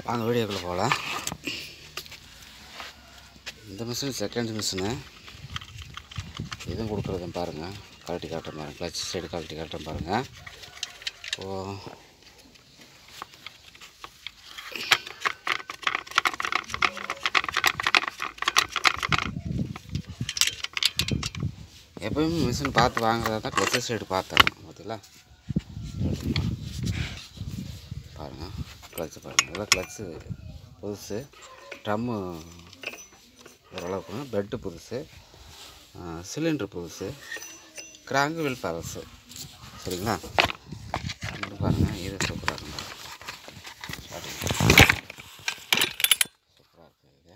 வாங்க வீடியோக்குள்ளே போகலாம். இந்த மிஷின் செகண்ட் மிஷினு இதுவும் கொடுக்குறதும் பாருங்கள் கழட்டி காட்டுறேன் பாருங்கள் கிளச் சைடு கழட்டி காட்டுறேன் பாருங்கள் ஓ எப்பயுமே மிஷின் பார்த்து வாங்குறதா தான் கிளச் சைடு பார்த்தேன் பார்த்தீங்களா பாருங்கள் கிளச்சு பாருங்கள் நல்லா கிளச்சு புதுசு. ட்ரம்மு ஓரளவுக்கு பெட்டு புதுசு. சிலிண்ட்ரு புதுசு. கிராங்கு வில் பழசு சரிங்களா இது பாருங்கள் இது சூப்பராக இருக்கும் சூப்பராக இருக்குது இது.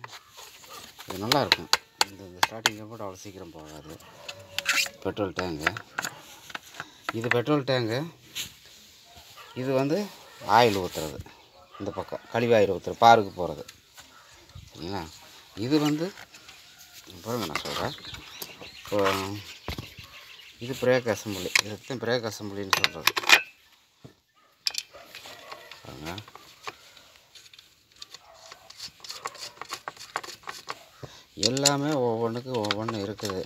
இது நல்லா இருக்கும். இந்த இந்த ஸ்டார்டிங் போட்டு அவ்வளோ சீக்கிரம் போகாது. பெட்ரோல் டேங்கு இது பெட்ரோல் டேங்கு இது வந்து ஆயில் ஊற்றுறது இந்த பக்கம். கழிவு ஒருத்தர் பாருக்கு போகிறது சரிங்களா? இது வந்து பாருங்க நான் சொல்கிறேன் இப்போ இது பிரேக் அசம்பிளி. இதுதான் பிரேக் அசம்பிளின்னு சொல்கிறது பாருங்க. எல்லாமே ஒவ்வொன்றுக்கு ஒவ்வொன்று இருக்குது.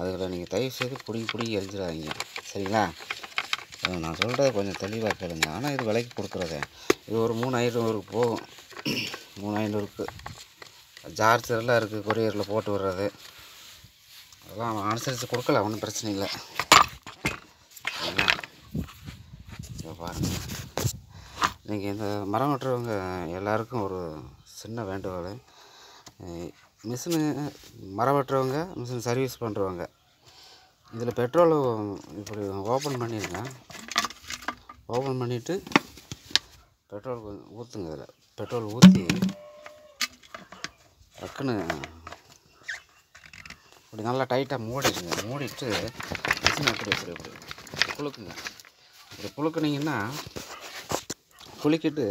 அதில் நீங்கள் தயவு செய்து பிடிங்கி பிடிங்கி எரிஞ்சிடாதீங்க. சரிங்களா? நான் சொல்கிறத கொஞ்சம் தெளிவாக கேளுங்க. ஆனால் இது விலைக்கு கொடுக்குறதே. இது ஒரு மூணு ஐநூறுக்கு போகும். மூணு ஐநூறுக்கு. சார்ஜர்லாம் இருக்குது கொரியரில் போட்டு விடுறது. அதெல்லாம் அவன் அனுசரித்து கொடுக்கல ஒன்றும் பிரச்சனை இல்லை. சரிங்களா இதை பாருங்கள் நீங்கள் இந்த மரம் வெட்டுறவங்க எல்லாருக்கும் ஒரு சின்ன வேண்டுகோள். மிஷினு மரம் வெட்டுறவங்க மிஷின் சர்வீஸ் பண்ணுறவங்க இதில் பெட்ரோல் இப்படி ஓப்பன் பண்ணியிருக்கேன். ஓப்பன் பண்ணிவிட்டு பெட்ரோல் கொஞ்சம் ஊற்றுங்க இதில். பெட்ரோல் ஊற்றி டக்குன்னு இப்படி நல்லா டைட்டாக மூடிடுங்க. மூடிட்டு மிஷின் அப்படி இப்படி அப்படி குலுக்குங்க இப்படி குலுக்குனீங்கன்னா குலுக்கிட்டு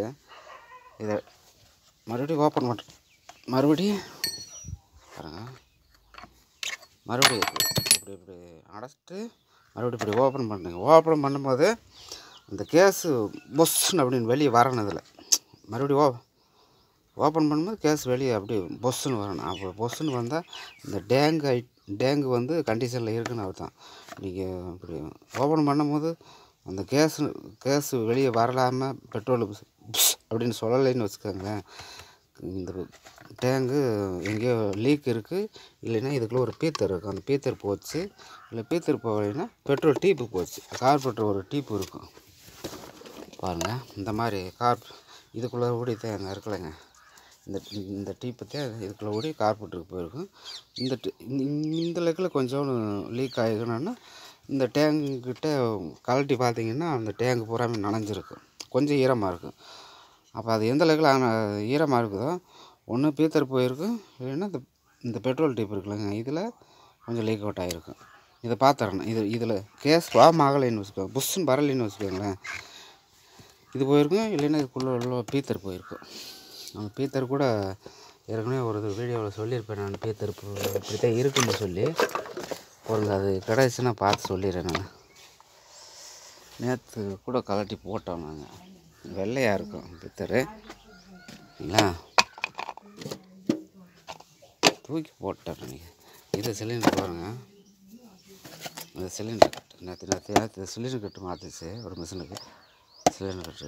இதை மறுபடியும் ஓப்பன் பண்ணுறேன் மறுபடியும் பாருங்கள் மறுபடியும் இப்படி இப்படி இப்படி அடைச்சிட்டு மறுபடியும் இப்படி ஓப்பன் பண்ணுங்க. ஓப்பன் பண்ணும்போது அந்த கேஸு பொஸ்ன்னு அப்படின்னு வெளியே வரணும் இதில் மறுபடியும் ஓ ஓப்பன் பண்ணும்போது கேஸ் வெளியே அப்படி பொஸ்ஸுன்னு வரணும் அப்போ பொஸ்ஸுன்னு வந்தால் இந்த டேங்கு ஐ டேங்கு வந்து கண்டிஷனில் இருக்குன்னு அர்த்தம். நீங்கள் இப்படி ஓப்பன் பண்ணும்போது அந்த கேஸ் கேஸு வெளியே வரலாமல் பெட்ரோல் அப்படின்னு சொல்லலைன்னு வச்சுக்கோங்களேன். இந்த டேங்கு எங்கேயோ லீக் இருக்குது இல்லைன்னா இதுக்குள்ளே ஒரு பீத்தர் இருக்கும் அந்த பீத்தர் போச்சு. இல்லை பீத்தர் போகலைன்னா பெட்ரோல் டீப்பு போச்சு. கார்பரேட்டர் ஒரு டீப்பு இருக்கும். பாருங்கள் இந்த மாதிரி கார் இதுக்குள்ளே ஓடி தேங்க இருக்கலைங்க. இந்த இந்த டீப்பு தான் இதுக்குள்ளே ஓடி கார்பெட்டுக்கு போயிருக்கும். இந்த டி- இந்த- இந்த லெக்கில் கொஞ்சம் லீக் ஆகிக்கணும்னா இந்த டேங்குக்கிட்ட கழட்டி பார்த்தீங்கன்னா அந்த டேங்கு பூராமே நனைஞ்சிருக்கும். கொஞ்சம் ஈரமாக இருக்கும். அப்போ அது எந்த லெக்கில் ஈரமாக இருக்குதோ ஒன்று பீத்தர் போயிருக்கும் இல்லைன்னா இந்த இந்த பெட்ரோல் டீப் இருக்குல்லங்க. இதில் கொஞ்சம் லீக் அவுட் ஆகிருக்கும் இதை பார்த்துறணும் இது இதில் கேஸ் ஃபார்ம் ஆகலைன்னு வச்சுக்கோங்க. புஷ்ஷுன்னு வரலைன்னு வச்சுக்கோங்களேன். இது போயிருக்கும் இல்லைன்னா இதுக்குள்ளே உள்ள பீத்தர் போயிருக்கும். அந்த பீத்தர் கூட ஏற்கனவே ஒரு வீடியோவில் சொல்லியிருப்பேன் நான் பீத்தர் இப்படி தான் இருக்குன்னு சொல்லி. பொருள் அது கிடச்சுன்னா பார்த்து சொல்லிடுறேன் நான். நேற்று கூட கலட்டி போட்டோம் நாங்கள் வெள்ளையாக இருக்கும் பித்தர் இல்லைங்களா? தூக்கி போட்டேன் நீங்கள் இது சிலிண்டர் பாருங்க. இந்த சிலிண்டர் கட்டு நேற்று நேற்று நேற்று சிலிண்டர் கட்டு மாற்றிச்சு ஒரு மிஷினுக்கு சிலிண்டர் கட்டு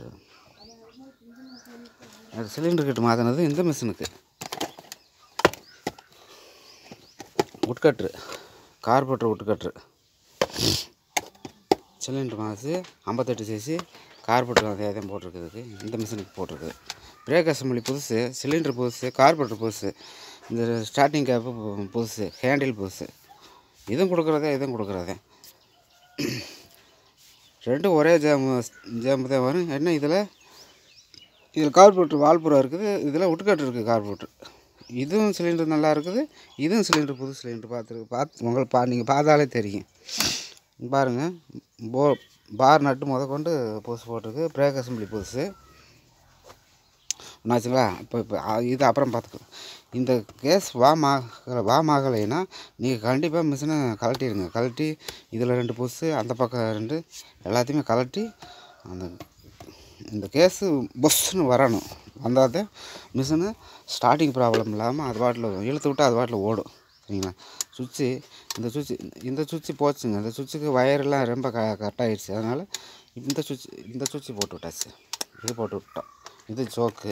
அது சிலிண்டர் கட்டு மாற்றினது இந்த மிஷினுக்கு. உட்கட்ரு கார்பரேட்டர் உட்கட்டு சிலிண்டர் மாசு ஐம்பத்தெட்டு சிசி கார்பரேட்டர் அதே தான் போட்டிருக்குதுக்கு. இந்த மிஷினுக்கு போட்டிருக்குது. பிரேக் அசம்பிளி புதுசு சிலிண்டர் புதுசு கார்பரேட்டர் புதுசு இந்த ஸ்டார்டிங் கேப்பு புதுசு ஹேண்டில் புதுசு. இதுவும் கொடுக்குறதே இதுவும் கொடுக்குறதே. ரெண்டும் ஒரே ஜாம்பு ஜாம்பு தான் வரும். என்ன இதில்? இதில் கார்பரேட்டர் வால்புரா இருக்குது. இதில் உட்கட்டு இருக்குது கார்பரேட்டர் இதுவும் சிலிண்டர் நல்லா இருக்குது. இதுவும் சிலிண்டர் புது சிலிண்டர் பார்த்துருக்கு பார்த்து உங்களுக்கு பா நீங்கள் பார்த்தாலே தெரியும். பாருங்கள் போ பார் நட்டு முத கொண்டு புதுசு போட்டிருக்கு. பிரேக் அசம்பிளி புதுசு. என்னாச்சுங்களா இப்போ இப்போ இது அப்புறம் பார்த்துக்கலாம் இந்த கேஸ் வாம் ஆகலை வாம் ஆகலைன்னா நீங்கள் கண்டிப்பாக மிஷினை கழட்டிடுங்க கழட்டி இதில் ரெண்டு புதுசு அந்த பக்கம் ரெண்டு எல்லாத்தையுமே கழட்டி அந்த இந்த கேஸு பொஸ்ன்னு வரணும். வந்தால் தான் மிஷினு ஸ்டார்டிங் ப்ராப்ளம் இல்லாமல் அது பாட்டில் இழுத்து விட்டு அது பாட்டில் ஓடும். சரிங்களா? சுவிட்சு இந்த சுவிட்சு இந்த சுவிட்சு போச்சுங்க. இந்த சுவிட்சுக்கு வயரெல்லாம் ரொம்ப க கரெக்டாகிடுச்சு அதனால் இந்த சுவிட்ச் இந்த சுவிட்சு போட்டு விட்டாச்சு. இது போட்டு விட்டோம். இது சோக்கு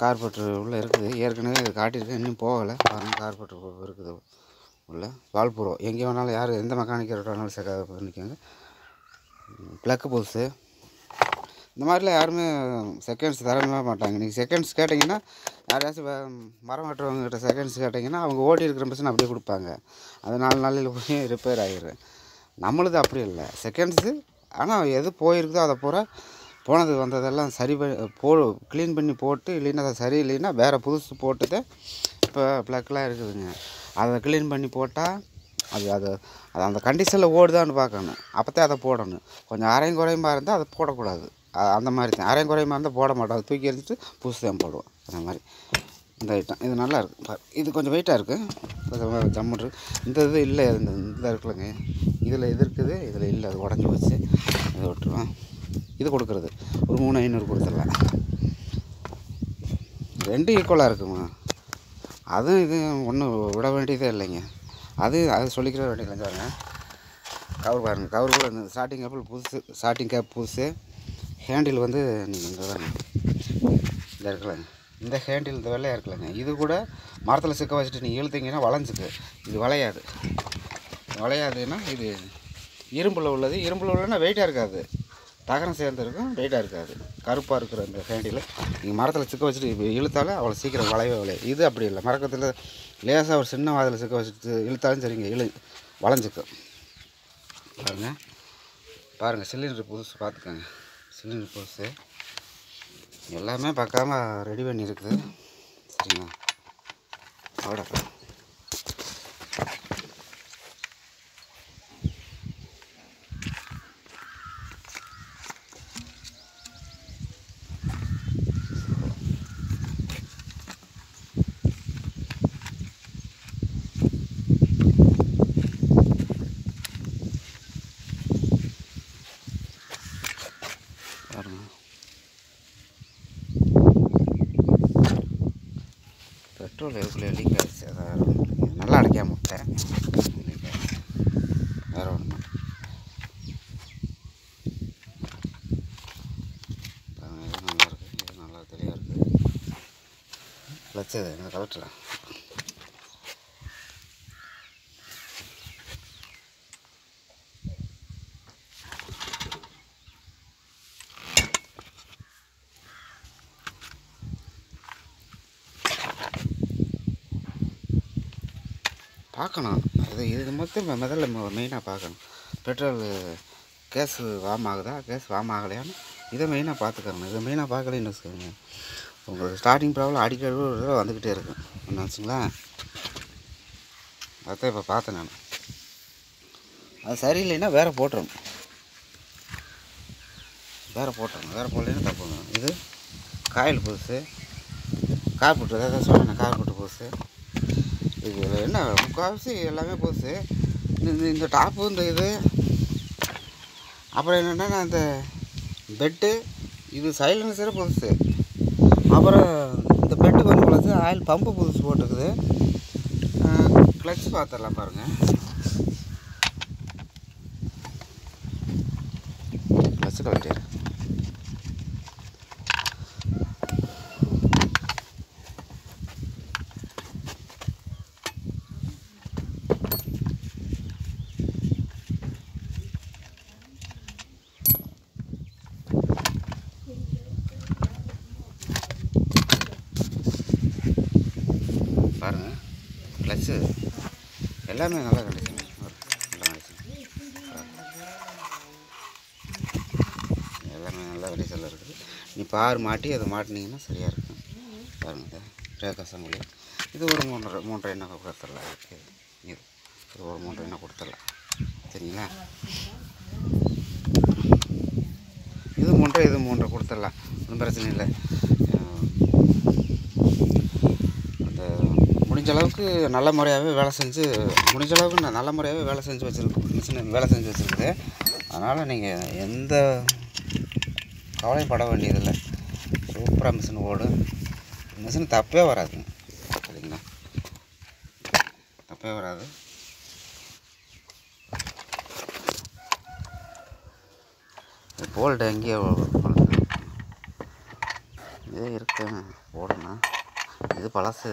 கார்பெட்ரு உள்ளே இருக்குது. ஏற்கனவே இது காட்டியிருக்கேன். இன்னும் போகலை. பாருங்கள் கார்பெட்ரு இருக்குது உள்ள. வால்புரோ எங்கே வேணாலும் யார் எந்த மெக்கானிக்கர் வேணாலும் செக பண்ணிக்கோங்க. ப்ளக்கு புதுசு இந்த மாதிரிலாம் யாருமே செகண்ட்ஸ் தரவே மாட்டாங்க. நீங்கள் செகண்ட்ஸ் கேட்டிங்கன்னா யாரையாச்சும் மரம் வெட்டுறவங்ககிட்ட செகண்ட்ஸ் கேட்டிங்கன்னா அவங்க ஓட்டி இருக்கிற மிஷின் அப்படியே கொடுப்பாங்க. அது நாலு நாளில் போய் ரிப்பேர் ஆகிடும் நம்மளுது அப்படி இல்லை. செகண்ட்ஸு ஆனால் எது போயிருக்குதோ அதை பூரா போனது வந்ததெல்லாம் சரி பண்ணி போ க்ளீன் பண்ணி போட்டு இல்லைன்னா அது சரி இல்லைன்னா வேறு புதுசு போட்டு இப்போ ப்ளக்லாம் இருக்குதுங்க. அதை க்ளீன் பண்ணி போட்டால் அது அது அது அந்த கண்டிஷனில் ஓடுதான்னு பார்க்கணும். அப்போத்தான் அதை போடணும். கொஞ்சம் அரையும் குறையுமா இருந்தால் அதை போடக்கூடாது. அந்த மாதிரி தான். அரையும் குறையுமா இருந்தால் போட மாட்டோம். அதை தூக்கி எறிஞ்சிட்டு புதுசு தான் போடுவோம். அந்த மாதிரி. இந்த ஐட்டம் இது நல்லா இருக்கும் இது கொஞ்சம் வெயிட்டாக இருக்குது கொஞ்சம் ஜம்முன் இருக்கு. இந்த இது இல்லை. இந்த இந்த இருக்குல்லங்க. இதில் இது இருக்குது? இதில் இல்லை. அது உடஞ்சி வச்சு அதை விட்டுருவேன் இது கொடுக்குறது. ஒரு மூணு ஐநூறு கொடுத்துடலாம். ரெண்டும் ஈக்குவலாக இருக்குமா? அதுவும் இது ஒன்றும் விட வேண்டியதே இல்லைங்க. அது அது சொல்லிக்கிற வேண்டியது பாருங்க. கவர் பாருங்கள் கவர் கூட இந்த ஸ்டார்டிங் கேப்பில் புதுசு ஸ்டார்டிங் கேப் புதுசு. ஹேண்டில் வந்து நீங்கள் இந்த தான் இந்த இருக்கலங்க இந்த ஹேண்டில் இந்த வெள்ளையாக இருக்கலைங்க இது கூட மரத்தில் சிக்க வச்சுட்டு நீங்கள் இழுத்தீங்கன்னா வளைஞ்சிக்கு. இது வளையாது. வளையாதுன்னா இது இரும்பில் உள்ளது. இரும்பில் உள்ளதுன்னா வெயிட்டாக இருக்காது. தகரம் சேர்ந்துருக்கும் வெயிட்டாக இருக்காது. கருப்பாக இருக்கிற இந்த ஃபேண்டியில் நீங்கள் மரத்தில் சிக்க வச்சுட்டு இழுத்தாலும் அவ்வளோ சீக்கிரம் வளையவே வளையாது. இது அப்படி இல்லை. மரக்கத்தில் லேசாக ஒரு சின்ன வாதில் சிக்க வச்சுட்டு இழுத்தாலும் சரிங்க இழு வளைஞ்சிக்கும். பாருங்கள் பாருங்கள் சிலிண்டர் புதுசு பார்த்துக்கோங்க. சிலிண்டர் புதுசு. எல்லாமே பார்க்காம ரெடி பண்ணியிருக்குது சரிங்களா? அவ்வளோ பாருங்க பெட்ரோல் எதுக்குள்ளே லீக் ஆகிடுச்சு அதான் வேறு ஒன்றும் இல்லைங்க. நல்லா அடைக்காம விட்டேன் leak ஆயிடுச்சு. வேற ஒன்றும் பாருங்க இது நல்லா இருக்குது இது நல்லா தெளிவாக இருக்குது வச்சது நான் கலட்டுறேன் பார்க்கணும். இது இது மட்டும் மொ- முதல்ல மெயினாக பார்க்கணும். பெட்ரோல் கேஸ் வாம் ஆகுதா? கேஸ் வாம் ஆகலையான்னு இதை மெயினாக பார்த்துக்கணும். இதை மெயினாக பார்க்கலன்னு வச்சுக்கோங்க. உங்களுக்கு ஸ்டார்டிங் ப்ராப்ளம் அடிக்கடி ஒரு தடவை வந்துக்கிட்டே இருக்கும். என்ன வச்சுங்களேன் அதான் இப்போ பார்த்தேன் நான். அது சரியில்லைன்னா வேறு போட்டுரும் வேறு போட்டுரும் வேறு போடலைன்னா தப்புங்க இது காயில் புதுசு. ஏதாவது அதான் சொன்னேன் கார்பெட் புதுசு. இது என்ன முக்கால்வாசி எல்லாமே புதுசு. இந்த இந்த- டாப்பு இந்த இது. அப்புறம் என்னென்னா இந்த பெட்டு இது சைலன்சரே புதுசு. அப்புறம் இந்த பெட்டு கொஞ்சம் புதுசு ஆயில் பம்பு புதுசு போட்டுக்குது கிளச் பார்த்துடலாம் பாருங்கள் கிளச்சில் வண்டி பாருங்கள் க்ளச்சு எல்லாமே நல்லா கிடச்சிங்க நல்லா கிடச்சிங்க எல்லாமே நல்லா விளைச்சல் இருக்குது. நீ பார் மாட்டி அதை மாட்டினீங்கன்னா சரியாக இருக்கும். பாருங்கள் ரேகா இது ஒரு மூன்றரை மூன்றரை எண்ணெய் கொடுத்துடலாம். இது இது இது ஒரு மூன்றரை எண்ணெய் கொடுத்துடலாம். சரிங்களா? இது மூன்றரை இது மூன்றரை கொடுத்துடலாம். ஒன்றும் பிரச்சனை இல்லை அஹ் அந்த முடிஞ்ச அளவுக்கு நல்ல முறையாகவே வேலை செஞ்சு முடிஞ்ச அளவுக்கு நான் நல்ல முறையாகவே வேலை செஞ்சு வச்சுருக்கு மிஷின் வேலை செஞ்சு வச்சுருக்குது அதனால் நீங்கள் எந்த கவலையும் பட வேண்டியதில்லை. சூப்பராக மிஷின் ஓடும் மிஷின் தப்பே வராதுங்க. சரிங்களா? தப்பே வராது. போல்ட் எங்கேயோ இதே இருக்குங்க. போடணும் இது பழசு.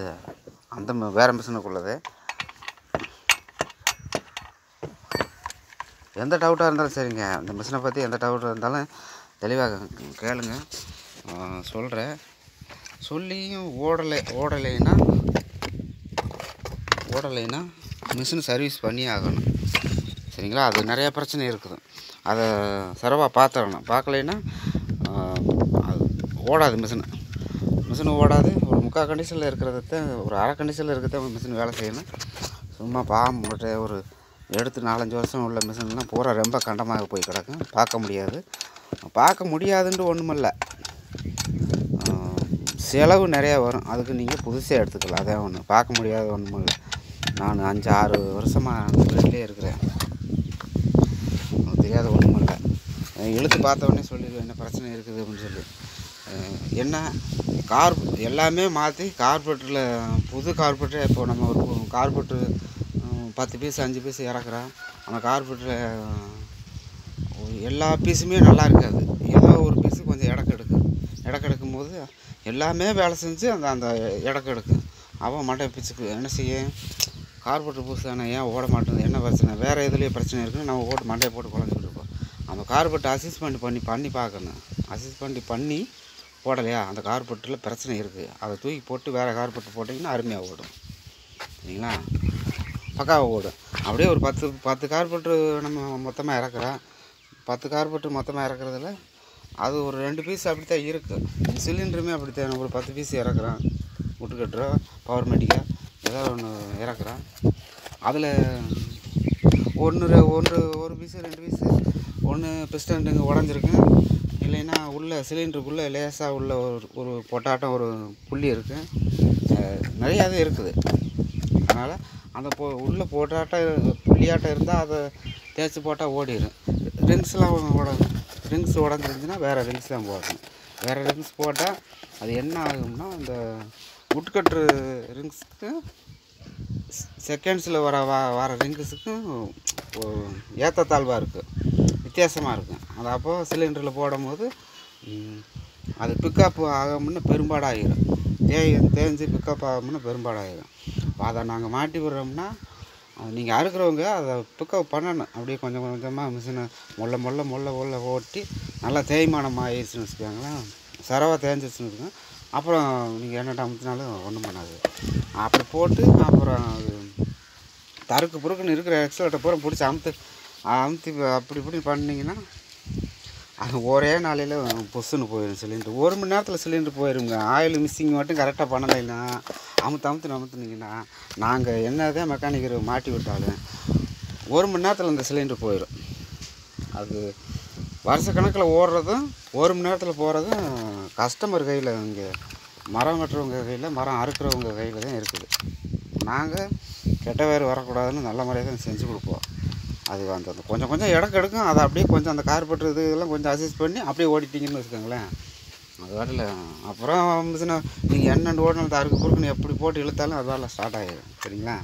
அந்த ம- மிஷினுக்குள்ளது. எந்த டவுட்டாக இருந்தாலும் சரிங்க. இந்த மிஷினை பற்றி எந்த டவுட்டாக இருந்தாலும் தெளிவாக கேளுங்க. சொல்கிறேன் சொல்லியும் ஓடலை ஓடலைன்னா ஓடலைன்னா மிஷின் சர்வீஸ் பண்ணி ஆகணும். சரிங்களா? அது நிறைய பிரச்சனை இருக்குது. அதை சரவாக பார்த்துடணும். பார்க்கலைன்னா அது ஓடாது மிஷின். மிஷின் ஓடாது. முக்கால் கண்டிஷனில் இருக்கிறத ஒரு அரை கண்டிஷனில் இருக்கிறத மிஷின் வேலை செய்யணும். சும்மா பாம்பு ஒரு எடுத்து நாலஞ்சு வருஷம் உள்ள மிஷின்லாம் பூரா ரொம்ப கண்டமாக போய் கிடக்கும். பார்க்க முடியாது. பார்க்க முடியாதுன்ட்டு ஒன்றுமில்ல செலவு நிறையா வரும். அதுக்கு நீங்கள் புதுசாக எடுத்துக்கலாம். அதே ஒன்று பார்க்க முடியாத ஒன்றும் இல்லை நான் அஞ்சு ஆறு வருஷமாக அந்த வீட்டிலே இருக்கிறேன். எனக்கு தெரியாத ஒன்றும் இல்லை இழுத்து பார்த்த உடனே சொல்லிடுவேன். என்ன பிரச்சனை இருக்குது அப்படின்னு சொல்லி. என்ன கார் எல்லாமே மாற்றி கார்பெட்டில் புது கார்பெட்டே இப்போ நம்ம ஒரு கார்பெட்டு பத்து பீஸ் அஞ்சு பீஸ் இறக்குறோம் அந்த கார்பெட்டில் எல்லா பீஸுமே நல்லா இருக்காது. ஏதோ ஒரு பீஸு கொஞ்சம் இடக்கெடுக்கு இடக்கெடுக்கும் போது எல்லாமே வேலை செஞ்சு அந்த அந்த இடக்கெடுக்கு அவன் மண்டை பிச்சுக்கு. என்ன செய்ய? கார்பெட்டர் பூசு தானே ஏன் ஓட மாட்டேங்குது? என்ன பிரச்சனை? வேறு எதுலேயே பிரச்சனை இருக்குன்னு நம்ம ஓட்டு மண்டையை போட்டு குழஞ்சிக்கிட்டு இருக்கோம். அந்த கார்பெட்டை அசிஸ்மெண்ட் பண்ணி பண்ணி பார்க்கணும். அசிஸ்மெண்ட் பண்ணி போடலையா? அந்த கார்பெட்டில் பிரச்சனை இருக்குது அதை தூக்கி போட்டு வேறு கார்பெட்டு போட்டிங்கன்னா அருமையாக ஓடும். சரிங்களா? பக்காவாக ஓடும். அப்படியே ஒரு பத்து பத்து கார்பெட்டு நம்ம மொத்தமாக இறக்குறோம் பத்து கார்பெட்டு மொத்தமாக இறக்குறதுல அது ஒரு ரெண்டு பீஸ் அப்படி தான் இருக்குது சிலிண்டருமே அப்படி தான் ஒரு பத்து பீஸ் இறக்குறோம் முட்டுக்கட்டுறோ பவர் மெட்டிக்கா ஏதோ ஒன்று இறக்குறோம் அதில் ஒன்று ஒன்று ஒரு பீஸு ரெண்டு பீஸு ஒன்று பிஸ்டன்ட்டுங்க உடஞ்சிருக்கு. இல்லைன்னா உள்ள சிலிண்டருக்குள்ளே லேசாக உள்ள ஒரு ஒரு பொட்டாட்டம் ஒரு புள்ளி இருக்குது நிறையா இது இருக்குது. அதனால் அந்த போ உள்ளே போட்டாட்டம் புள்ளியாட்டம் இருந்தால் அதை தேய்ச்சி போட்டால் ஓடிடும் ரிங்ஸ்லாம் உட ரிங்ஸ் உடஞ்சிருந்துச்சுன்னா வேறு ரிங்ஸ் தான் போடணும். வேறு ரிங்ஸ் போட்டால் அது என்ன ஆகும்னா அந்த உட்கட்டு ரிங்ஸுக்கு செகண்ட்ஸில் வர வா வர ரிங்ஸுக்கும் ஏற்றத்தாழ்வாக இருக்குது வித்தியாசமாக இருக்கும். அது அப்போது சிலிண்டரில் போடும்போது அது பிக்கப் ஆகும்னு பெரும்பாடாகிடும் தேய் தேஞ்சு பிக்கப் ஆகும்னு பெரும்பாடாகிடும் அதை நாங்கள் மாட்டி விடுறோம்னா நீங்கள் அறுக்கிறவங்க அதை பிக்கப் பண்ணணும். அப்படியே கொஞ்சம் கொஞ்சமாக மிஷினை முள்ள முள்ள முள்ள முள்ள ஓட்டி நல்லா தேய்மானம் ஆயிடுச்சுன்னு வச்சுக்கோங்களேன். சரவாக தேஞ்சிச்சுன்னு வச்சுக்கோங்க. அப்புறம் நீங்கள் என்ன அமுத்தினாலும் ஒன்றும் பண்ணாது அப்படி போட்டு அப்புறம் அது தருக்கு புறுக்குன்னு இருக்கிற எக்ஸலட்டை பூரா பிடிச்சி அமுத்து அமுத்தி அப்படி இப்படி பண்ணிங்கன்னா அது ஒரே நாளையில் பொசுன்னு போயிடும் சிலிண்டர். ஒரு மணி நேரத்தில் சிலிண்டர் போயிடுங்க ஆயில் மிஸ்ஸிங் மட்டும் கரெக்டாக பண்ணலைன்னா அமுத்து அமுத்து அமுத்துனீங்கன்னா நாங்கள் என்னதான் மெக்கானிக்கர் மாட்டி விட்டாலும் ஒரு மணி நேரத்தில் அந்த சிலிண்டர் போயிடும் அது வருஷ கணக்கில் ஓடுறதும் ஒரு மணி நேரத்தில் போகிறதும் கஸ்டமர் கையில் இங்கே மரம் வெட்டுறவங்க கையில் மரம் அறுக்கிறவங்க கையில் தான் இருக்குது. நாங்கள் கெட்ட வேறு வரக்கூடாதுன்னு நல்ல முறையாக தான் செஞ்சு கொடுப்போம். அது அந்த அந்த கொஞ்சம் கொஞ்சம் இடம் கெடுக்கும். அதை அப்படியே கொஞ்சம் அந்த கார்பெட்டர் இது இதெல்லாம் கொஞ்சம் அட்ஜஸ்ட் பண்ணி அப்படியே ஓடிட்டீங்கன்னு வச்சுக்கோங்களேன். அது வரல. அப்புறம் மிஷினை நீங்கள் என்னென்னு ஓடணும் தருக்கு பொறுக்குன்னு எப்படி போட்டு இழுத்தாலும் அது வரல ஸ்டார்ட் ஆகிடும் சரிங்களா?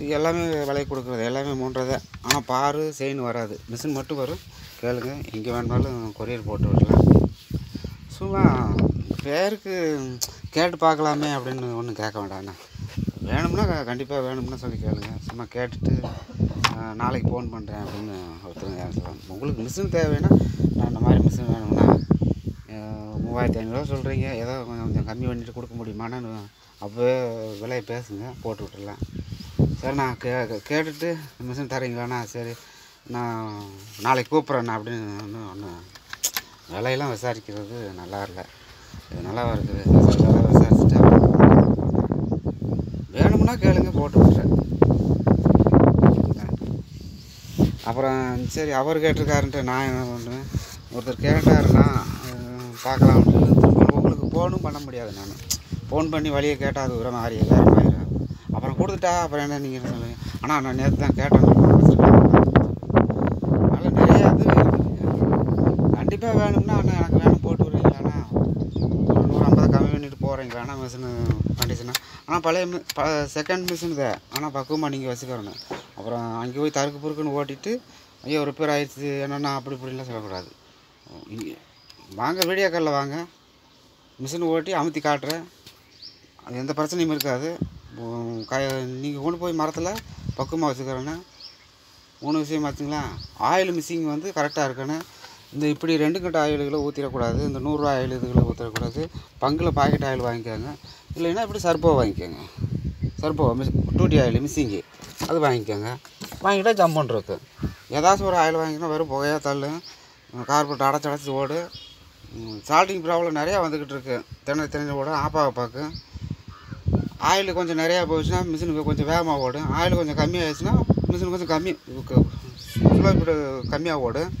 இது எல்லாமே விலை கொடுக்குறது எல்லாமே மூன்றதே. ஆனால் பாரு செயின் வராது. மிஷின் மட்டும் வரும். கேளுங்க. எங்கே வேணாலும் கொரியர் போட்டு விடலாம். சும்மா பேருக்கு கேட்டு பார்க்கலாமே அப்படின்னு ஒன்றும் கேட்க வேண்டாண்ணா வேணும்னா கண்டிப்பாக வேணும்னா சொல்லி கேளுங்க. சும்மா கேட்டுட்டு நாளைக்கு ஃபோன் பண்ணுறேன் அப்படின்னு ஒருத்தருங்க யாரும் உங்களுக்கு மிஷின் தேவைன்னா நான் இந்த மாதிரி மிஷின் வேணும்னா மூவாயிரத்தி ஐநூறுரூவா சொல்கிறீங்க ஏதோ கொஞ்சம் கொஞ்சம் கம்மி பண்ணிட்டு கொடுக்க முடியுமான்னு அப்போவே விலையை பேசுங்க போட்டு விட்டுடலாம் சரி நான் கே கேட்டுட்டு மிஷின் தரீங்களாண்ணா சரி நான் நாளைக்கு கூப்பிட்றேண்ணா அப்படின்னு ஒன்று ஒன்று விலையெல்லாம் விசாரிக்கிறது நல்லா இல்லை. இது நல்லா இருக்குது? விசா- விசாரிச்சுட்டு வேணும்னா கேளுங்க போட்டு விட்டுறேன். அப்புறம் சரி அவர் கேட்டிருக்காருன்ட்டு நான் என்ன பண்ணுவேன்? ஒருத்தர் கேட்டாருன்னா பார்க்கலாம் உங்களுக்கு ஃபோனும் பண்ண முடியாது நான். ஃபோன் பண்ணி வழியை கேட்டால் அது ஒரு மாதிரி வேறு அப்புறம் கொடுத்துட்டா அப்புறம் என்ன நீங்கள் சொல்லுங்கள் ஆனால் நான் நேற்று தான் கேட்டேன். அதனால் நிறைய இது கண்டிப்பாக வேணும்னா அண்ணா எனக்கு வேணும் போட்டு விடுவீங்களாண்ணா போகிறீங்களாண்ணா மிஷினு கண்டிஷனாக ஆனால் பழைய ப செகண்ட் மிஷின் தான். ஆனால் பக்குவமாக நீங்கள் வச்சுக்கிறணும் அப்புறம் அங்கே போய் தருக்கு பொறுக்குன்னு ஓட்டிட்டு ஐயோ ரிப்பேர் ஆகிடுச்சு என்னென்னா அப்படி இப்படின்லாம் சொல்லக்கூடாது. வாங்க வீடியோ காலில் வாங்க. மிஷின் ஓட்டி அமுத்தி காட்டுறேன். அது எந்த பிரச்சனையும் இருக்காது. க நீங்கள் கொண்டு போய் மரத்தில் பக்குவமாக வச்சுக்கிறேன்னு மூணு விஷயம் ஆச்சுங்களா ஆயில் மிஸ்ஸிங் வந்து கரெக்டாக இருக்கணும். இந்த இப்படி ரெண்டு கட்ட ஆயில்களை ஊற்றிடக்கூடாது இந்த நூறுரூவா ஆயில் இதுகளை ஊற்றிடக்கூடாது பங்கில் பாக்கெட் ஆயில் வாங்கிக்கோங்க. இல்லைன்னா இப்படி சர்போ வாங்கிக்கோங்க. சர்போ மிஸ் டூட்டி ஆயில் மிஸ்ஸிங்கு அது வாங்கிக்கோங்க. வாங்கிட்டால் ஜம்ப் பண்ணுறது ஏதாச்சும் ஒரு ஆயில் வாங்கினா வெறும் புகையாக தள்ளு. கார்பரேட் அடைச்சி அடைச்சி ஓடு. சால்ட்டிங் ப்ராப்ளம் நிறையா வந்துக்கிட்டு இருக்கு. திணறி திணறி ஓடும் ஆப்பாக பார்க்கு ஆயில் கொஞ்சம் நிறையா போச்சுன்னா மிஷினுக்கு கொஞ்சம் வேகமாக ஓடும் ஆயில் கொஞ்சம் கம்மியாகிடுச்சுன்னா மிஷின் கொஞ்சம் கம்மி கிலோமீட்டர் கம்மியாக ஓடும்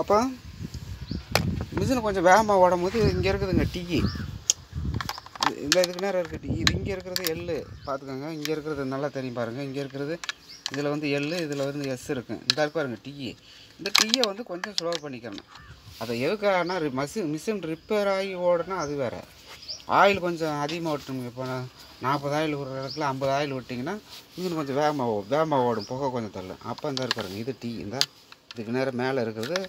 அப்போ மிஷின் கொஞ்சம் வேகமாக ஓடும் போது இங்கே இருக்குதுங்க டீ. இதில் இதுக்கு நேரம் இருக்குது டீ இது இங்கே இருக்கிறது எள்ளு பார்த்துக்கோங்க. இங்கே இருக்கிறது நல்லா தெரியும் பாருங்கள் இங்கே இருக்கிறது இதில் வந்து எள்ளு இதில் வந்து எஸ் இருக்கும் இந்த பாருங்கள் பாருங்க டீ இந்த டீயை வந்து கொஞ்சம் ஸ்லோ பண்ணிக்கணும். அதை எதுக்காகனா மசி மிஷின் ரிப்பேர் ஆகி ஓடுனா அது வேறு. ஆயில் கொஞ்சம் அதிகமாக ஓட்டணும். இப்போ நாற்பது ஆயில் ஒரு இடத்துல ஐம்பது ஆயில் விட்டிங்கன்னா இன்னும் கொஞ்சம் வேகமாக ஓடும் வேகமாக ஓடும். புகை கொஞ்சம் தள்ளும். அப்போ இந்த பாருங்கள் இது டீ இந்த இதுக்கு நேரம் மேலே இருக்கிறது.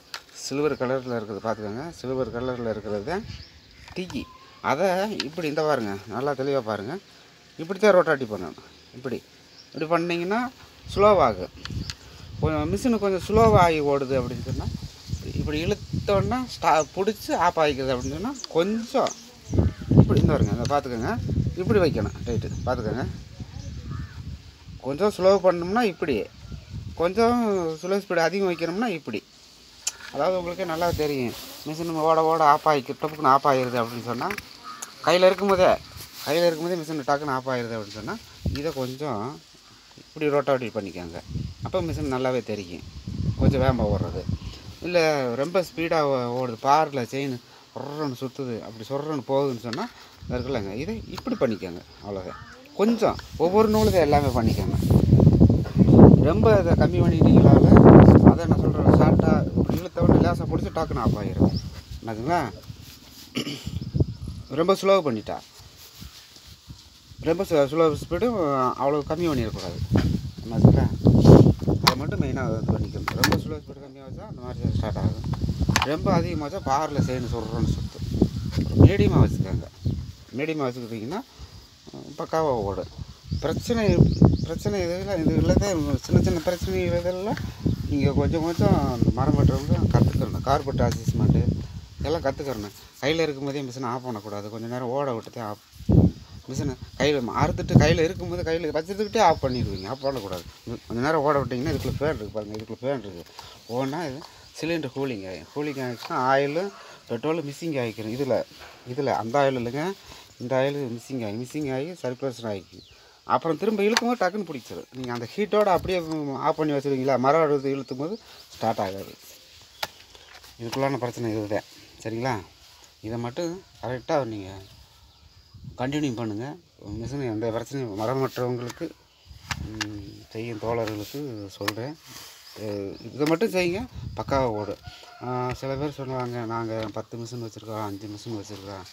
சில்வர் கலரில் இருக்கிறது. பார்த்துக்கோங்க. சில்வர் கலரில் இருக்கிறது தான் டீ அதை இப்படி இந்த பாருங்க நல்லா தெளிவாக பாருங்கள் இப்படி தான் ரொட்டாட்டி பண்ணணும். இப்படி. இப்படி பண்ணிங்கன்னா ஸ்லோவாகும் கொஞ்சம் மிஷினு கொஞ்சம் ஸ்லோவாக ஆகி ஓடுது அப்படின்னு சொன்னால் இப்படி இழுத்தோன்னா ஸ்டா பிடிச்சி ஆஃப் ஆகிக்குது அப்படின்னு சொன்னால் கொஞ்சம் இப்படி இந்த வருங்க அதை பார்த்துக்கோங்க. இப்படி வைக்கணும் ரைட்டு பார்த்துக்கோங்க. கொஞ்சம் ஸ்லோ பண்ணோம்னா இப்படி. கொஞ்சம் ஸ்லோ ஸ்பீடு அதிகம் வைக்கணும்னா இப்படி. அதாவது உங்களுக்கே நல்லா தெரியும். மிஷின் ஓட ஓட ஆஃப் ஆகி டப்புக்குன்னு ஆஃப் ஆகிடுது அப்படின்னு சொன்னால் கையில் இருக்கும்போதே கையில் இருக்கும்போதே மிஷின் டக்குன்னு ஆஃப் ஆகிடுது அப்படின்னு சொன்னால் இதை கொஞ்சம் இப்படி ரோட்டாவட்டி பண்ணிக்கோங்க. அப்போ மிஷின் நல்லாவே தெரியும். கொஞ்சம் வேகமாக ஓடுறது. இல்லை ரொம்ப ஸ்பீடாக ஓடுது. பாரில் செயின் சொர்றன்னு சுற்றுது அப்படி சொர்றன்னு போகுதுன்னு சொன்னால் இருக்குல்லங்க இதை இப்படி பண்ணிக்கோங்க அவ்வளோதான் கொஞ்சம் ஒவ்வொரு நூலுக்கும் எல்லாமே பண்ணிக்கோங்க. ரொம்ப இதை கம்மி பண்ணிட்டீங்களால அதை நான் சொல்கிறேன் இப்படி பிடிச்சி டக்குன்னு ஆஃப் ஆகிடும் என்னதுங்களா? ரொம்ப ஸ்லோவாக பண்ணிட்டா. ரொம்ப ஸ்லோ ஸ்பீடும் அவ்வளோ கம்மி பண்ணிடக்கூடாது. என்னதுங்களா? அதை மட்டும் மெயினாக இது பண்ணிக்கணும். ரொம்ப ஸ்லோ ஸ்பீடு கம்மியாக வச்சா அந்த மாதிரி ஸ்டார்ட் ஆகும். ரொம்ப அதிகமாக வச்சா பாரில் சேர்ந்து சொல்கிறோன்னு சுற்று மீடியமாக வச்சுக்கோங்க. மீடியமாக வச்சுக்கிட்டிங்கன்னா பக்காவாக ஓடும். பிரச்சனை பிரச்சனை இதெல்லாம் இது இல்லை சின்ன சின்ன பிரச்சனை இதெல்லாம் நீங்கள் கொஞ்சம் கொஞ்சம் அந்த மரம் வெட்டுறவங்க கற்றுக்கணும் கார்பெட் அசஸ்மெண்ட்டு இதெல்லாம் கற்றுக்கணும் கையில் இருக்கும்போதே மிஷினை ஆஃப் பண்ணக்கூடாது. கொஞ்சம் நேரம் ஓட விட்டுட்டே ஆஃப் மிஷினை கையில் அறுத்துட்டு கையில் இருக்கும்போது கையில் வச்சுக்கிட்டே ஆஃப் பண்ணிடுவீங்க. ஆஃப் பண்ணக்கூடாது கொஞ்சம் நேரம் ஓட விட்டிங்கன்னா இதுக்குள்ள ஃபேன் இருக்குது பாருங்கள் இதுக்குள்ளே ஃபேன் இருக்குது ஓடனா இது சிலிண்டர் கூலிங் ஆகிடும் கூலிங் ஆகிடுச்சுன்னா ஆயிலும் பெட்ரோலும் மிஸ்ஸிங் ஆகிக்கிறோம். இதில் இதில் அந்த ஆயில் இல்லைங்க இந்த ஆயில் மிஸ்ஸிங் ஆகி மிஸ்ஸிங் ஆகி சர்க்குலேஷன் ஆகிக்கும் அப்புறம் திரும்ப இழுக்கும் போது டக்குன்னு பிடிச்சிடும் நீங்கள் அந்த ஹீட்டோட அப்படியே ஆஃப் பண்ணி வச்சுருவீங்களா? மரம் அடுத்து இழுத்தும் போது ஸ்டார்ட் ஆகாது. இதுக்குள்ளான பிரச்சனை இதுதான். சரிங்களா? இதை மட்டும் கரெக்டாக நீங்கள் கண்டினியூ பண்ணுங்கள் மிஷின் எந்த பிரச்சனையும் மரம் மற்றவங்களுக்கு செய்யும் தோழர்களுக்கு சொல்கிறேன் இதை மட்டும் செய்யுங்க. பக்காவாக ஓடும் சில பேர் சொல்லுவாங்க நாங்கள் பத்து மிஷின் வச்சுருக்கோம் அஞ்சு மிஷின் வச்சுருக்கோம்.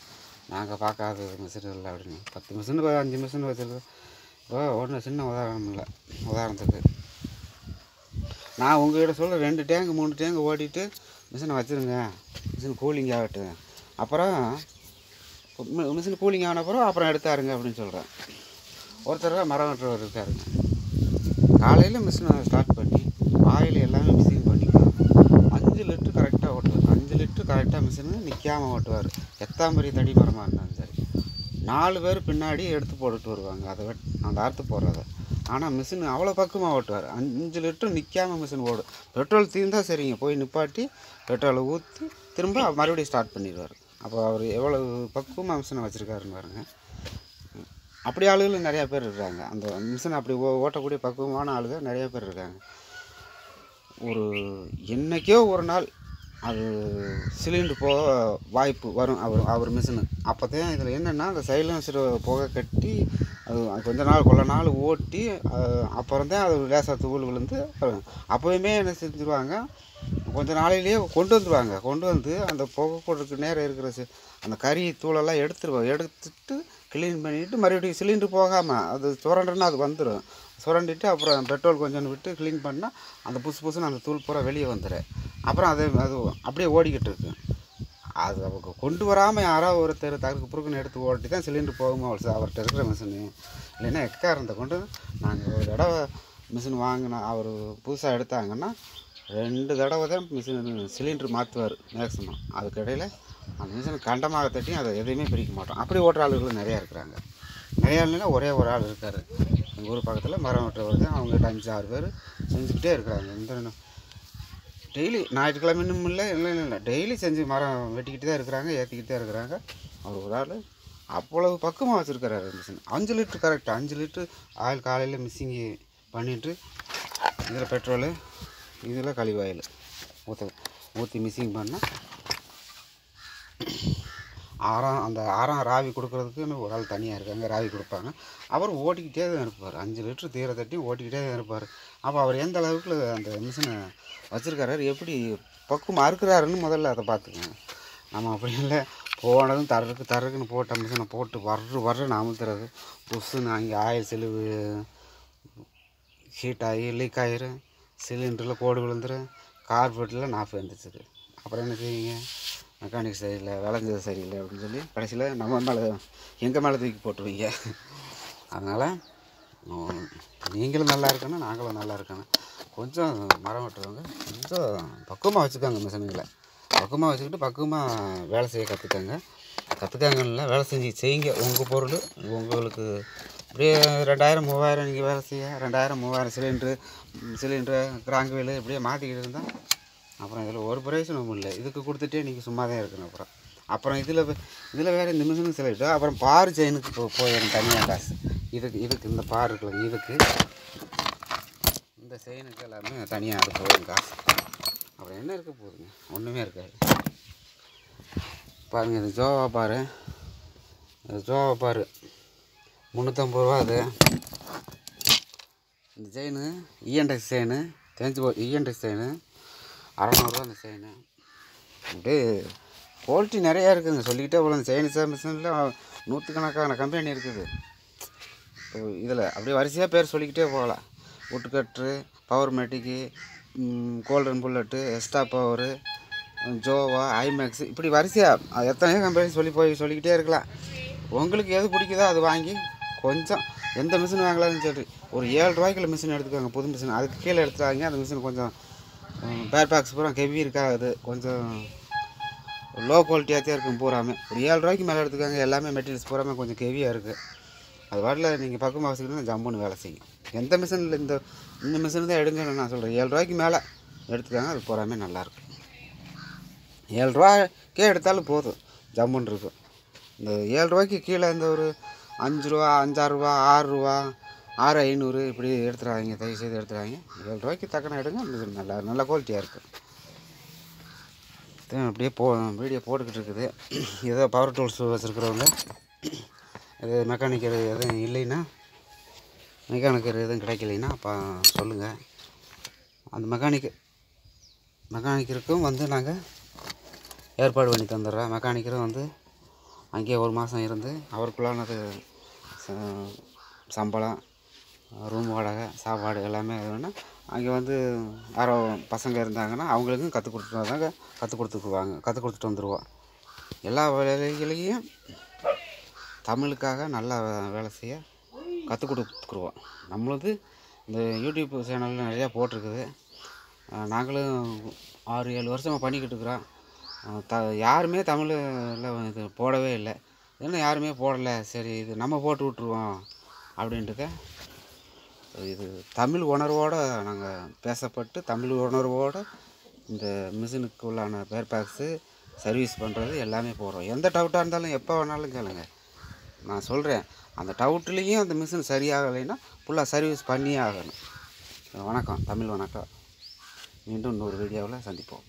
நாங்கள் பார்க்காத மிஷின் இல்லை அப்படின்னு. பத்து மிஷின் அஞ்சு மிஷின் வச்சுருக்கோம். இப்போ ஒன்றும் சின்ன உதாரணம் இல்லை. உதாரணத்துக்கு. நான் உங்கள்கிட்ட சொல்கிற ரெண்டு டேங்கு மூணு டேங்கு ஓட்டிட்டு மிஷினை வச்சுருங்க. மிஷின் கூலிங் ஆகட்டும் அப்புறம் மிஷின் கூலிங் ஆன அப்புறம் அப்புறம் எடுத்தாருங்க அப்படின்னு சொல்கிறேன் ஒருத்தர் மரம் வெட்டுறவர் இருக்காருங்க. காலையில் மிஷினை ஸ்டார்ட் பண்ணி ஆயில் எல்லாமே மிஷின் பண்ணிக்கலாம் அஞ்சு லிட்ரு கரெக்டாக ஓட்டுவார். அஞ்சு லிட்டரு கரெக்டாக மிஷினு நிற்காம ஓட்டுவார். எத்தாம்பரிய தடி மரமாக இருந்தாலும் சரி. நாலு பேர் பின்னாடி எடுத்து போட்டுட்டு வருவாங்க. அதை வெட் அந்த அறுத்து போடுறத. ஆனால் மிஷின் அவ்வளோ பக்கமாக ஓட்டுவார். அஞ்சு லிட்டர் நிற்காம மிஷின் ஓடும் பெட்ரோல் தீர்ந்தா சரிங்க. போய் நிப்பாட்டி பெட்ரோலை ஊற்றி திரும்ப மறுபடியும் ஸ்டார்ட் பண்ணிடுவார். அப்போ அவர் எவ்வளோ பக்குவமாக மிஷினை வச்சுருக்காருன்னு பாருங்கள் அப்படி ஆளுகளும் நிறையா பேர் இருக்காங்க. அந்த மிஷினை அப்படி ஓ ஓட்டக்கூடிய பக்குவமான ஆளுகள் நிறையா பேர் இருக்காங்க. ஒரு என்னைக்கோ ஒரு நாள் அது சிலிண்டர் போக வாய்ப்பு வரும். அவர் அவர் மிஷினு. அப்போ தான் இதில் என்னென்னா அந்த சைலன்சர் புகை கட்டி அது கொஞ்ச நாள் கொள்ள நாள் ஓட்டி அஹ், அப்புறம் தான் அது லேசாக தூள் விழுந்து அப்போயுமே என்ன செஞ்சுருவாங்க கொஞ்ச நாளையிலேயே கொண்டு வந்துடுவாங்க கொண்டு வந்து அந்த புகை கொடுக்கு நேரம் இருக்கிற அந்த கறி தூளெல்லாம் எடுத்துருவாங்க எடுத்துட்டு க்ளீன் பண்ணிவிட்டு மறுபடியும் சிலிண்டர் போகாமல் அது சுரண்டுன்னா அது வந்துடும் சுரண்டிட்டு அப்புறம் பெட்ரோல் கொஞ்சம் விட்டு க்ளீன் பண்ணால் அந்த புதுசு புதுசுன்னு அந்த தூள் பூரா வெளியே வந்துடும் அப்புறம் அது அது அப்படியே ஓடிக்கிட்டு இருக்கு. அது அவங்க கொண்டு வராமல் யாராவது ஒருத்தர் தகுக்கு புருக்குன்னு எடுத்து ஓட்டி தான் சிலிண்டர் போகுமா அவர்கிட்ட அவர்கிட்ட இருக்கிற மிஷினு இல்லைன்னா எக்காரத்தை கொண்டு நாங்கள் ஒரு தடவை மிஷின் வாங்கினா அவர் புதுசாக எடுத்தாங்கன்னா ரெண்டு தடவை தான் மிஷின் சிலிண்டர் மாற்றுவார் மேக்ஸிமம் அதுக்கு இடையில் அந்த மிஷின் கண்டமாக தட்டி அதை எதையுமே பிரிக்க மாட்டோம். அப்படி ஓட்டுற ஆளுகளும் நிறையா இருக்கிறாங்க. நிறையா இல்லைன்னா ஒரே ஒரு ஆள் இருக்கார். எங்கள் ஊர் பக்கத்தில் மரம் வெட்டுறவர் தான். அவங்ககிட்ட அஞ்சு ஆறு பேர் செஞ்சுக்கிட்டே இருக்கிறாங்க. இந்த டெய்லி ஞாயிற்றுக்கிழமைன்னு இல்லை இல்லை இல்லை இல்லை. டெய்லி செஞ்சு மரம் வெட்டிக்கிட்டு தான் இருக்கிறாங்க ஏற்றிக்கிட்டு தான் இருக்கிறாங்க. அவர் ஒரு ஆள் அவ்வளவு பக்குவமாக வச்சுருக்கிறாரு மிஷின் அஞ்சு லிட்ரு கரெக்ட் அஞ்சு லிட்ரு ஆயில் காலையில் மிஸ்ஸிங்கு பண்ணிவிட்டு இதில் பெட்ரோலு இதில் கழிவாயில் ஊற்ற ஊற்றி மிஸ்ஸிங் பண்ணால் ஆறாம் அந்த ஆறாம் ராவி கொடுக்குறதுக்குன்னு ஒரு ஆள் தனியாக இருக்காங்க ராவி கொடுப்பாங்க. அவர் ஓட்டிக்கிட்டே தான் இருப்பார். அஞ்சு லிட்டர் தீர தட்டி ஓட்டிக்கிட்டே தான் இருப்பார். அப்போ அவர் எந்த அளவுக்கு அந்த மிஷினை வச்சுருக்காரு? எப்படி பக்குவம் அறுக்கிறாருன்னு முதல்ல அதை பார்த்துக்கங்க நம்ம அப்படி இல்லை. போனதும் தரக்கு தரக்குன்னு போட்ட மிஷினை போட்டு வர்ற வர்றன்னு அமுத்துறது புஷ்ஷுன்னு அங்கே ஆயில் செலவு ஹீட் ஆகி லீக் ஆகிரும் சிலிண்டரில் கோடு விழுந்துரும் கார்பெட்டில் நாஃப் வந்துச்சுது அப்புறம் என்ன செய்வீங்க? மெக்கானிக் சரியில்லை விளைஞ்சது சரியில்லை அப்படின்னு சொல்லி கடைசியில் நம்ம மேலே எங்கள் மேலே தூக்கி போட்டுருவீங்க. அதனால் நீங்களும் நல்லா இருக்கணும் நாங்களும் நல்லா இருக்கணும். கொஞ்சம் மரம் வெட்டுறவங்க கொஞ்சம் பக்குவமாக வச்சுக்கோங்க மிஷினுங்களை பக்குவமாக வச்சுக்கிட்டு பக்குவமாக வேலை செய்ய கற்றுக்கங்க கற்றுக்காங்கல்ல வேலை செஞ்சு செய்யுங்க. உங்கள் பொருள் உங்களுக்கு இப்படியே ரெண்டாயிரம் மூவாயிரம் நீங்கள் வேலை செய்ய ரெண்டாயிரம் மூவாயிரம் சிலிண்ட்ரு சிலிண்ட்ரு கிராங்கு வீலு இப்படியே மாற்றிக்கிட்டு இருந்தால் அப்புறம் இதில் ஒரு பிரயோஜனமும் இல்லை. இதுக்கு கொடுத்துட்டே நீங்கள் சும்மா தான் இருக்கணும் அப்புறம். அப்புறம் இதில் இதில் வேறு இந்த மிஷினுக்கு செலவிட்டு அப்புறம் பார் செயினுக்கு போ போயிடும் தனியாக காசு. இதுக்கு இதுக்கு இந்த பார் இருக்குல்ல இதுக்கு இந்த செயினுக்கு எல்லாமே தனியாக அது போயிடும் காசு. அப்புறம் என்ன இருக்க போகுதுங்க? ஒன்றுமே இருக்காது. பாருங்கள் இது ஜோவா பாரு. இது ஜோவா பாரு. முந்நூற்றம்பது ரூபா அது. இந்த செயின் இஎன்டெக்ஸ் செயின் தெரிஞ்சு போ இஎன்டெக்ஸ் செயின். அறநூறுவா அந்த செயினு. அப்படியே குவாலிட்டி நிறையா இருக்குதுங்க சொல்லிக்கிட்டே போகலாம் இந்த செயின் மிஷினில் நூற்றுக்கணக்கான கம்பெனி இருக்குது. இதில் அப்படியே வரிசையாக பேர் சொல்லிக்கிட்டே போகலாம். உட்கட்ரு பவர் மேட்டிக்கு கோல்டன் புல்லட்டு எஸ்டா பவரு ஜோவா ஐமேக்ஸ் இப்படி வரிசையாக எத்தனையோ கம்பெனி சொல்லி போய் சொல்லிக்கிட்டே இருக்கலாம். உங்களுக்கு எது பிடிக்குதோ அது வாங்கி கொஞ்சம் எந்த மிஷின் வாங்கலாம்னு சரி ஒரு ஏழு ரூபாய்க்குள்ள மிஷின் எடுத்துக்கோங்க. புது மிஷின் அதுக்கு கீழே எடுத்துட்டாங்க அந்த மிஷின் கொஞ்சம் பேர் பாக்ஸ் பூரா ஹெவி இருக்காது. கொஞ்சம் லோ குவாலிட்டியாக தான் இருக்கும் பூராமே. ஒரு ஏழு ரூபாய்க்கு மேலே எடுத்துக்காங்க எல்லாமே மெட்டீரியல்ஸ் பூராமே கொஞ்சம் ஹெவியாக இருக்குது அது வாட்டில் நீங்கள் பக்கம் வச்சுக்கிட்டு ஜம்முன்னு வேலை செய்யும். எந்த மிஷினில் இந்த இந்த மிஷின் தான் எடுங்கன்னு நான் சொல்கிறேன் ஏழு ரூபாய்க்கு மேலே எடுத்துக்காங்க அது பூராமே நல்லாயிருக்கும் ஏழு ரூபாய்க்கே எடுத்தாலும் போதும் ஜம்முன்னு இருக்கும். இந்த ஏழு ரூபாய்க்கு கீழே இந்த ஒரு அஞ்சு ரூபா அஞ்சாறுரூவா ஆறுரூவா ஆறு ஐநூறு இப்படி எடுத்துறாங்க தயவு செய்து எடுத்துறாங்க. ஏழு ரூபாய்க்கு தக்கன எடுங்க நல்லா நல்ல குவாலிட்டியாக இருக்குது அப்படியே போ வீடியோ போட்டுக்கிட்டு இருக்குது. ஏதோ பவர் டூல்ஸ் வச்சுருக்கிறவங்க. இது மெக்கானிக்கல் எதுவும் இல்லைன்னா மெக்கானிக்கல் எதுவும் கிடைக்கலைன்னா அப்போ சொல்லுங்கள் அந்த மெக்கானிக்கு மெக்கானிக்கருக்கும் வந்து நாங்கள் ஏற்பாடு பண்ணி தந்துடுறோம். மெக்கானிக்கரும் வந்து அங்கேயே ஒரு மாதம் இருந்து அவருக்குள்ளானது ச- சம்பளம் ரூம் வாடகை சாப்பாடு எல்லாமே வேணும்னா அங்கே வந்து யாரோ பசங்க இருந்தாங்கன்னா அவங்களுக்கும் கற்றுக் கொடுத்துட்டு கற்றுக் கொடுத்துக்குவாங்க. கற்றுக் கொடுத்துட்டு வந்துடுவோம் எல்லா வேலைகளையும் தமிழுக்காக நல்லா வேலை செய்ய கற்றுக் கொடுத்துக்குருவோம். நம்மளது இந்த யூடியூப் சேனலில் நிறையா போட்டிருக்குது. நாங்களும் ஆறு ஏழு வருஷமாக பண்ணிக்கிட்டு இருக்கிறோம். த யாருமே தமிழில் இது போடவே இல்லை. ஏன்னா யாருமே போடலை? சரி இது நம்ம போட்டு விட்ருவோம் அப்படின்ட்டுக்க இது தமிழ் உணர்வோடு நாங்கள் பேசப்பட்டு தமிழ் உணர்வோடு இந்த மிஷினுக்கு உள்ளான பேர் பாக்ஸு சர்வீஸ் பண்ணுறது எல்லாமே போடுறோம். எந்த டவுட்டாக இருந்தாலும் எப்போ வேணாலும் கேளுங்க. நான் சொல்கிறேன் அந்த டவுட்லேயும் அந்த மிஷின் சரியாகலைன்னா ஃபுல்லாக சர்வீஸ் பண்ணியே ஆகணும். வணக்கம் தமிழ் வணக்கம். மீண்டும் இன்னொரு வீடியோவில் சந்திப்போம்.